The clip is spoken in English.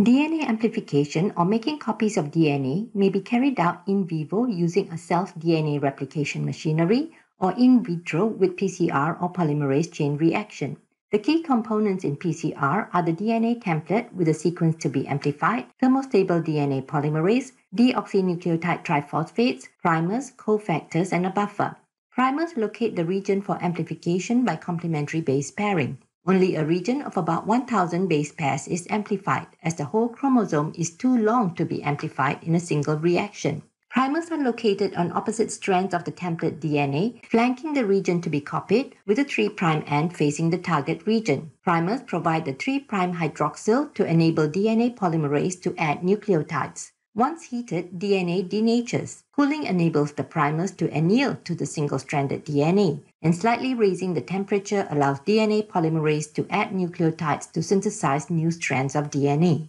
DNA amplification or making copies of DNA may be carried out in vivo using a self-DNA replication machinery or in vitro with PCR or polymerase chain reaction. The key components in PCR are the DNA template with the sequence to be amplified, thermostable DNA polymerase, deoxynucleotide triphosphates, primers, cofactors, and a buffer. Primers locate the region for amplification by complementary base pairing. Only a region of about 1000 base pairs is amplified, as the whole chromosome is too long to be amplified in a single reaction. Primers are located on opposite strands of the template DNA, flanking the region to be copied, with the 3' end facing the target region. Primers provide the 3' hydroxyl to enable DNA polymerase to add nucleotides. Once heated, DNA denatures. Cooling enables the primers to anneal to the single-stranded DNA, and slightly raising the temperature allows DNA polymerase to add nucleotides to synthesize new strands of DNA.